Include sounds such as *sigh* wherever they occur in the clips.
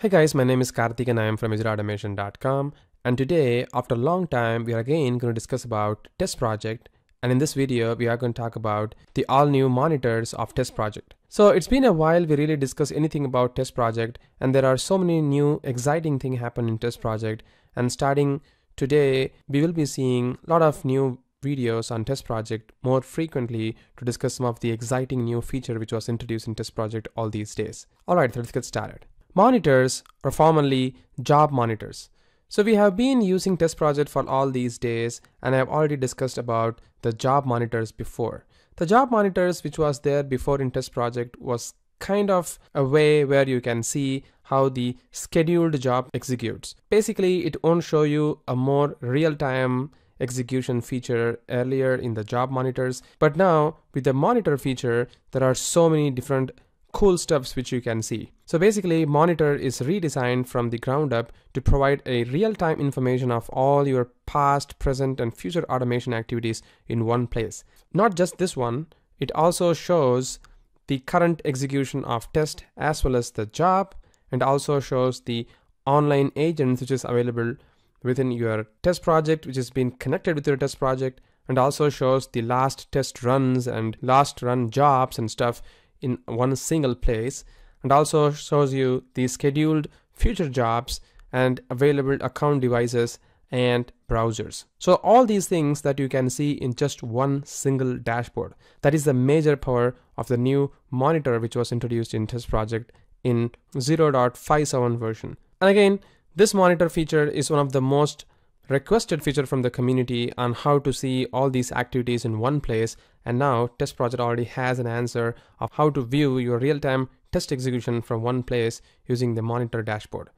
Hey guys, my name is Karthik and I am from ExecuteAutomation.com and today, after a long time, we are again going to discuss about test project and in this video, we are going to talk about the all new monitors of test project. So it's been a while we really discuss anything about test project and there are so many new exciting things happen in test project and starting today, we will be seeing a lot of new videos on test project more frequently to discuss some of the exciting new feature which was introduced in test project all these days. Alright, let's get started. Monitors are formerly job monitors. So we have been using test project for all these days and I have already discussed about the job monitors before. The job monitors which was there before in test project was kind of a way where you can see how the scheduled job executes. Basically, it won't show you a more real-time execution feature earlier in the job monitors, but now with the monitor feature, there are so many different cool stuffs which you can see. So basically monitor is redesigned from the ground up to provide a real-time information of all your past, present and future automation activities in one place. Not just this one, it also shows the current execution of test as well as the job and also shows the online agents which is available within your test project which has been connected with your test project and also shows the last test runs and last run jobs and stuff in one single place and also shows you the scheduled future jobs and available account devices and browsers. So all these things that you can see in just one single dashboard. That is the major power of the new monitor which was introduced in test project in 0.57 version. And again, this monitor feature is one of the most requested feature from the community on how to see all these activities in one place and now test project already has an answer of how to view your real-time test execution from one place using the monitor dashboard.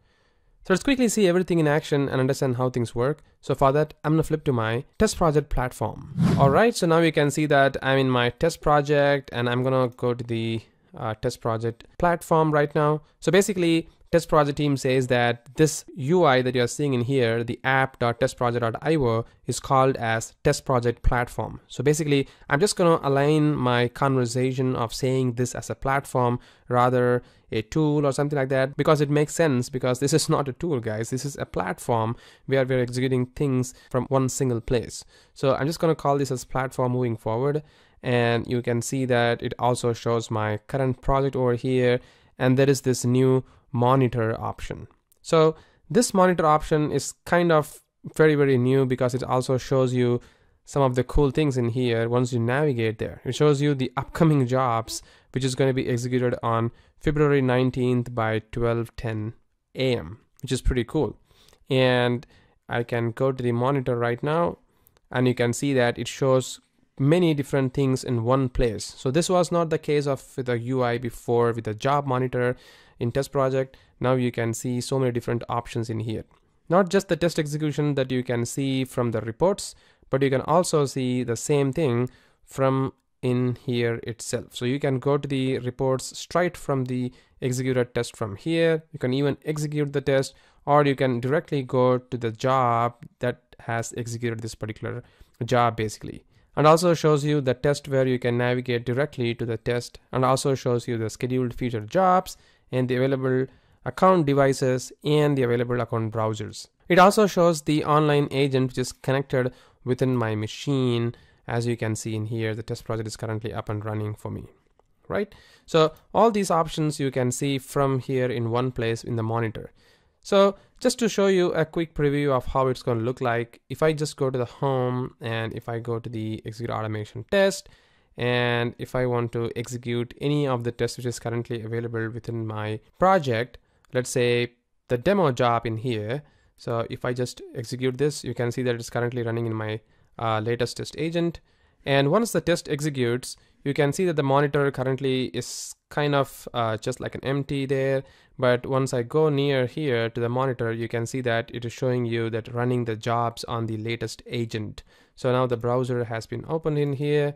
So let's quickly see everything in action and understand how things work. So for that, I'm gonna flip to my test project platform. All right, so now you can see that I'm in my test project and I'm gonna go to the uh, test project platform right now. So basically test project team says that this UI that you're seeing in here, the app.testproject.io is called as test project platform. So basically, I'm just going to align my conversation of saying this as a platform rather a tool or something like that because it makes sense because this is *laughs* not a tool guys. This is a platform. Where we're executing things from one single place. So i'm just going to call this as platform moving forward and you can see that it also shows my current project over here and there is this new monitor option. So this monitor option is kind of very, very new because it also shows you some of the cool things in here once you navigate there. It shows you the upcoming jobs, which is going to be executed on February 19th by 12:10 a.m., which is pretty cool. And I can go to the monitor right now and you can see that it shows many different things in one place. So this was not the case of the UI before with the job monitor in test project. Now you can see so many different options in here. Not just the test execution that you can see from the reports but you can also see the same thing from in here itself. So you can go to the reports straight from the executed test from here. You can even execute the test or you can directly go to the job that has executed this particular job basically and also shows you the test where you can navigate directly to the test and also shows you the scheduled future jobs and the available account devices and the available account browsers. It also shows the online agent which is connected within my machine. As you can see in here, the test project is currently up and running for me, right? So all these options you can see from here in one place in the monitor. So just to show you a quick preview of how it's going to look like, if I just go to the home and if I go to the execute automation test, and if I want to execute any of the tests which is currently available within my project let's say the demo job in here. So if I just execute this you can see that it's currently running in my uh, latest test agent and once the test executes you can see that the monitor currently is kind of uh, just like an empty there. But once I go near here to the monitor you can see that it is showing you that running the jobs on the latest agent. So now the browser has been opened in here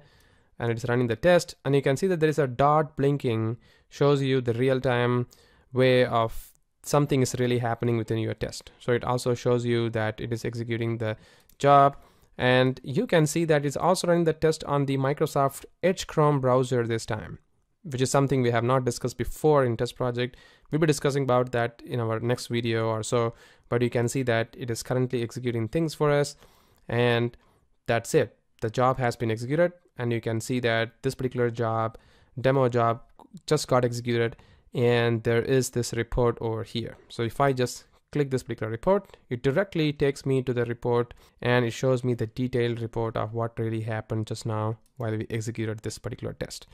and it's running the test. And you can see that there is a dot blinking shows you the real-time way of something is really happening within your test. So it also shows you that it is executing the job and you can see that it's also running the test on the Microsoft Edge Chrome browser this time which is something we have not discussed before in test project. We'll be discussing about that in our next video or so but you can see that it is currently executing things for us and that's it. The job has been executed and you can see that this particular job demo job just got executed and there is this report over here. So if I just click this particular report. It directly takes me to the report and it shows me the detailed report of what really happened just now while we executed this particular test.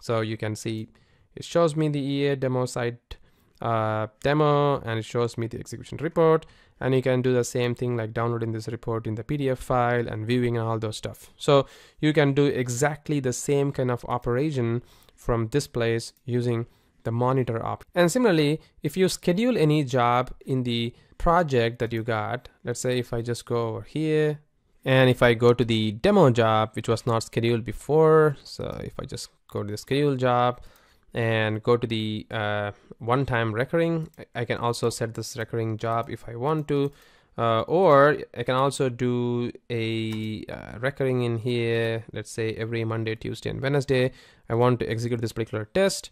So you can see it shows me the EA demo site uh, demo and it shows me the execution report. And you can do the same thing like downloading this report in the PDF file and viewing and all those stuff. So you can do exactly the same kind of operation from this place using the monitor option. And similarly, if you schedule any job in the project that you got, let's say if I just go over here and if I go to the demo job, which was not scheduled before, so if I just go to the schedule job, and go to the uh, one-time recurring I can also set this recurring job if I want to uh, or I can also do a uh, recurring in here let's say every Monday Tuesday and Wednesday I want to execute this particular test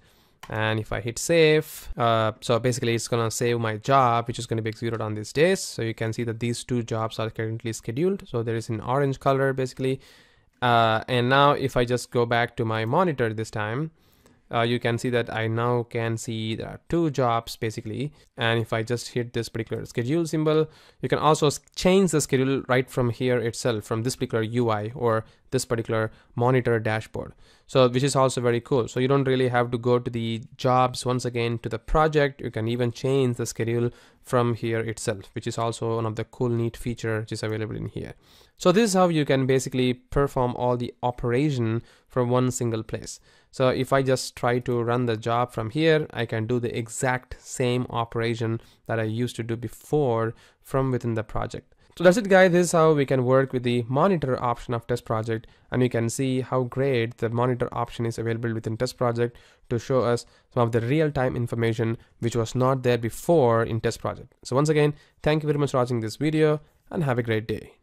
and if I hit save uh, so basically it's gonna save my job which is going to be executed on these days. So you can see that these two jobs are currently scheduled. So there is an orange color basically. Uh, and now if I just go back to my monitor this time uh, you can see that I now can see there are two jobs basically. And if I just hit this particular schedule symbol you can also change the schedule right from here itself from this particular UI or this particular monitor dashboard. So which is also very cool. So you don't really have to go to the jobs once again to the project. You can even change the schedule from here itself which is also one of the cool neat feature which is available in here so this is how you can basically perform all the operation from one single place so if I just try to run the job from here, I can do the exact same operation that I used to do before from within the project. So that's it guys, this is how we can work with the monitor option of test project and you can see how great the monitor option is available within test project to show us some of the real-time information which was not there before in test project. So once again, thank you very much for watching this video and have a great day.